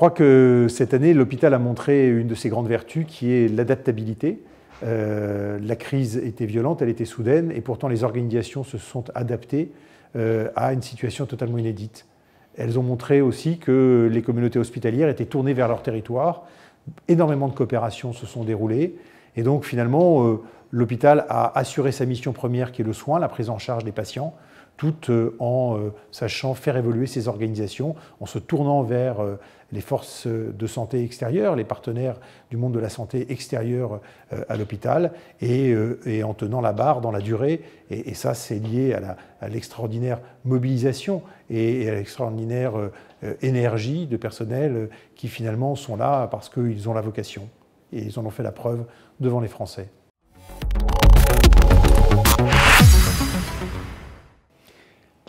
Je crois que cette année, l'hôpital a montré une de ses grandes vertus qui est l'adaptabilité. Euh, la crise était violente, elle était soudaine, et pourtant les organisations se sont adaptées euh, à une situation totalement inédite. Elles ont montré aussi que les communautés hospitalières étaient tournées vers leur territoire, énormément de coopérations se sont déroulées, et donc finalement, euh, l'hôpital a assuré sa mission première qui est le soin, la prise en charge des patients, tout euh, en euh, sachant faire évoluer ses organisations, en se tournant vers les forces de santé extérieures, les partenaires du monde de la santé extérieure à l'hôpital, et, en tenant la barre dans la durée. Et, ça, c'est lié à l'extraordinaire mobilisation et, à l'extraordinaire énergie de personnel qui finalement sont là parce qu'ils ont la vocation. Et ils en ont fait la preuve devant les Français.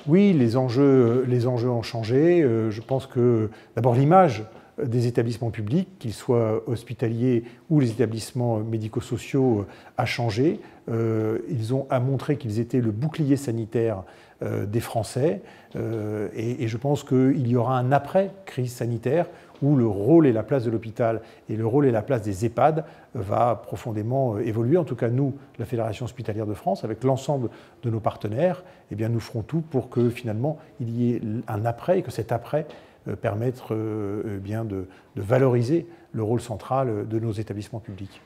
Oui, les enjeux, ont changé. Euh, je pense que d'abord l'image des établissements publics, qu'ils soient hospitaliers ou les établissements médico-sociaux, euh, a changé. Euh, ils ont à montrer qu'ils étaient le bouclier sanitaire des Français. Et, je pense qu'il y aura un après-crise sanitaire où le rôle et la place de l'hôpital et le rôle et la place des EHPAD va profondément euh, évoluer. En tout cas, nous, la Fédération hospitalière de France, avec l'ensemble de nos partenaires, eh bien, nous ferons tout pour que finalement il y ait un après et que cet après euh, permette euh, eh bien, de, valoriser le rôle central de nos établissements publics.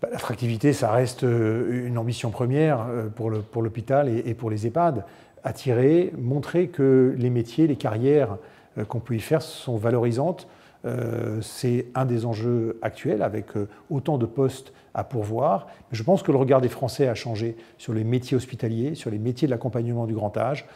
Bah, l'attractivité, ça reste une ambition première pour l'hôpital et pour les EHPAD attirer, montrer que les métiers, les carrières euh, qu'on peut y faire sont valorisantes. Euh, c'est un des enjeux actuels avec euh, autant de postes à pourvoir. je pense que le regard des Français a changé sur les métiers hospitaliers, sur les métiers de l'accompagnement du grand âge,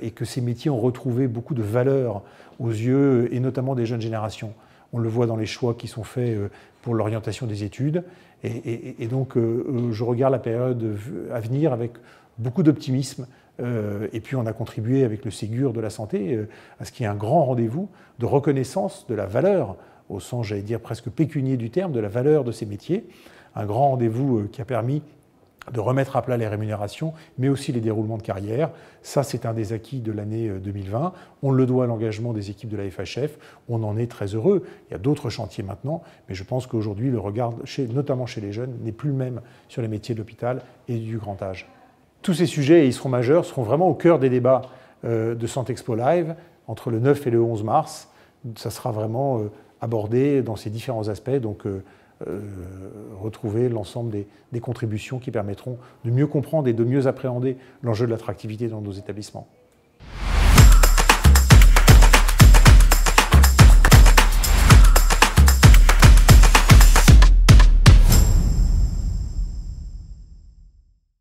et que ces métiers ont retrouvé beaucoup de valeur aux yeux, et notamment des jeunes générations. On le voit dans les choix qui sont faits pour l'orientation des études. et donc, je regarde la période à venir avec beaucoup d'optimisme euh, et puis on a contribué avec le Ségur de la santé euh, à ce qu'il y ait un grand rendez-vous de reconnaissance de la valeur, au sens, j'allais dire, presque pécunier du terme, de la valeur de ces métiers. Un grand rendez-vous euh, qui a permis de remettre à plat les rémunérations, mais aussi les déroulements de carrière. Ça, c'est un des acquis de l'année 2020. On le doit à l'engagement des équipes de la FHF. On en est très heureux. Il y a d'autres chantiers maintenant, mais je pense qu'aujourd'hui, le regard, notamment chez les jeunes, n'est plus le même sur les métiers de l'hôpital et du grand âge. Tous ces sujets, et ils seront majeurs, seront vraiment au cœur des débats euh, de Santexpo Live entre le 9 et le 11 mars. Ça sera vraiment euh, abordé dans ces différents aspects, donc euh, retrouver l'ensemble des contributions qui permettront de mieux comprendre et de mieux appréhender l'enjeu de l'attractivité dans nos établissements.